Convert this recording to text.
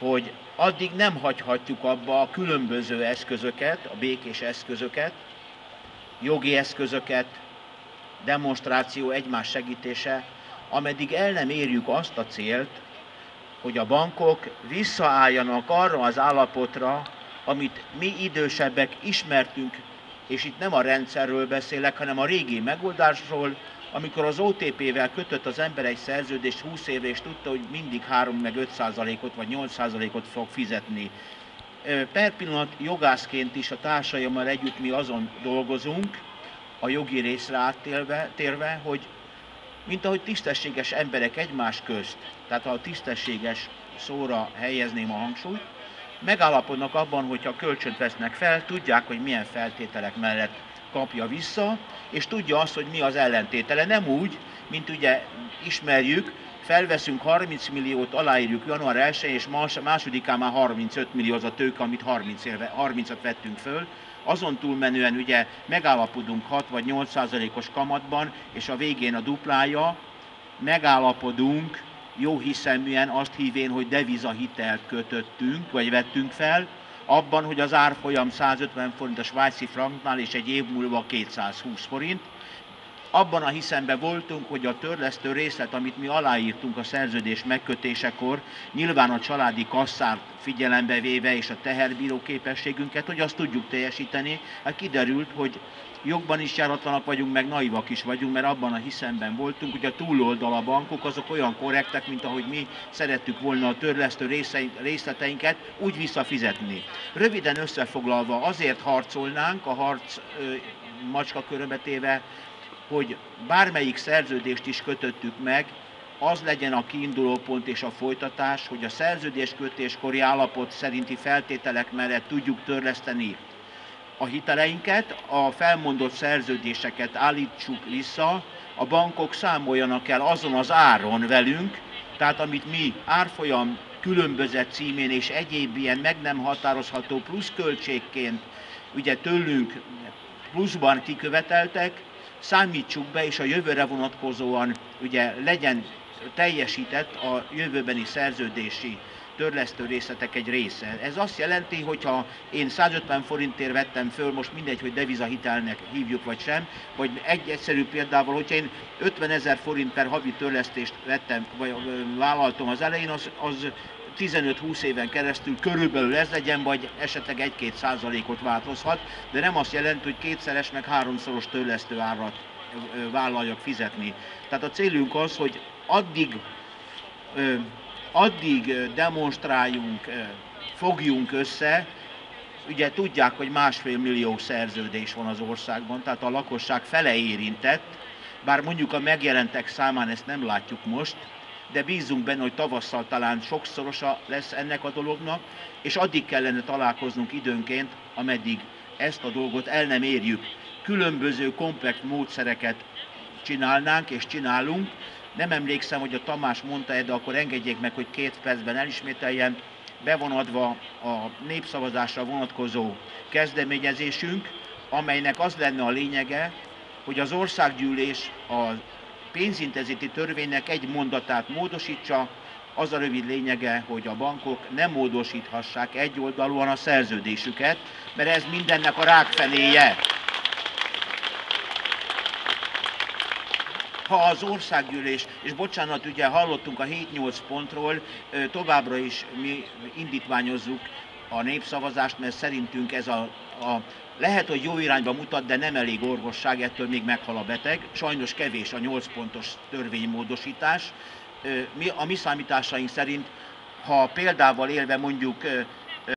hogy addig nem hagyhatjuk abba a különböző eszközöket, a békés eszközöket, jogi eszközöket, demonstráció, egymás segítése, ameddig el nem érjük azt a célt, hogy a bankok visszaálljanak arra az állapotra, amit mi idősebbek ismertünk, és itt nem a rendszerről beszélek, hanem a régi megoldásról, amikor az OTP-vel kötött az ember egy szerződést 20 évre, és tudta, hogy mindig 3 meg 5 százalékot vagy 8 százalékot fog fizetni. Per pillanat jogászként is a társaimmal együtt mi azon dolgozunk, a jogi részre áttérve, térve, hogy mint ahogy tisztességes emberek egymás közt, tehát ha a tisztességes szóra helyezném a hangsúlyt, megállapodnak abban, hogyha kölcsönt vesznek fel, tudják, hogy milyen feltételek mellett kapja vissza, és tudja azt, hogy mi az ellentétele. Nem úgy, mint ugye ismerjük, felveszünk 30 milliót, aláírjuk január 1 és másodikán már 35 millió az a tőke, amit 30 éve, 30-at vettünk föl. Azon túlmenően ugye megállapodunk 6 vagy 8 százalékos kamatban, és a végén a duplája, megállapodunk jó hiszeműen azt hívén, hogy devizahitelt kötöttünk, vagy vettünk fel, abban, hogy az árfolyam 150 forint a svájci franknál, és egy év múlva 220 forint. Abban a hiszemben voltunk, hogy a törlesztő részlet, amit mi aláírtunk a szerződés megkötésekor, nyilván a családi kasszát figyelembe véve és a teherbíró képességünket, hogy azt tudjuk teljesíteni. Hát kiderült, hogy jogban is járatlanak vagyunk, meg naivak is vagyunk, mert abban a hiszemben voltunk, hogy a túloldal a bankok azok olyan korrektek, mint ahogy mi szerettük volna a törlesztő részleteinket úgy visszafizetni. Röviden összefoglalva azért harcolnánk a harc macska köröbetéve, hogy bármelyik szerződést is kötöttük meg, az legyen a kiinduló pont és a folytatás, hogy a szerződés kötéskori állapot szerinti feltételek mellett tudjuk törleszteni a hiteleinket, a felmondott szerződéseket állítsuk vissza, a bankok számoljanak el azon az áron velünk, tehát amit mi árfolyam különbözet címén és egyéb ilyen meg nem határozható pluszköltségként ugye tőlünk pluszban kiköveteltek, számítsuk be, és a jövőre vonatkozóan ugye legyen teljesített a jövőbeni szerződési törlesztő részletek egy része. Ez azt jelenti, hogy ha én 150 forintért vettem föl, most mindegy, hogy devizahitelnek hívjuk vagy sem, vagy egy egyszerű példával, hogyha én 50 ezer forint per havi törlesztést vettem, vagy vállaltam az elején, az, az 15-20 éven keresztül körülbelül ez legyen, vagy esetleg 1-2 százalékot változhat, de nem azt jelenti, hogy kétszeres meg háromszoros törlesztő árat vállaljak fizetni. Tehát a célunk az, hogy addig addig demonstráljunk, fogjunk össze, ugye tudják, hogy másfél millió szerződés van az országban, tehát a lakosság fele érintett, bár mondjuk a megjelentek számán ezt nem látjuk most, de bízunk benne, hogy tavasszal talán sokszorosa lesz ennek a dolognak, és addig kellene találkoznunk időnként, ameddig ezt a dolgot el nem érjük. Különböző komplex módszereket csinálnánk és csinálunk, nem emlékszem, hogy a Tamás mondta de akkor engedjék meg, hogy két percben elismételjem, bevonadva a népszavazásra vonatkozó kezdeményezésünk, amelynek az lenne a lényege, hogy az országgyűlés a pénzintenzíti törvénynek egy mondatát módosítsa, az a rövid lényege, hogy a bankok nem módosíthassák egyoldalúan a szerződésüket, mert ez mindennek a rákfenéje. ha az országgyűlés, és bocsánat, ugye hallottunk a 7-8 pontról, továbbra is mi indítványozzuk a népszavazást, mert szerintünk ez a, a lehet, hogy jó irányba mutat, de nem elég orvosság, ettől még meghal a beteg. Sajnos kevés a 8 pontos törvénymódosítás. Mi, a mi számításaink szerint, ha példával élve mondjuk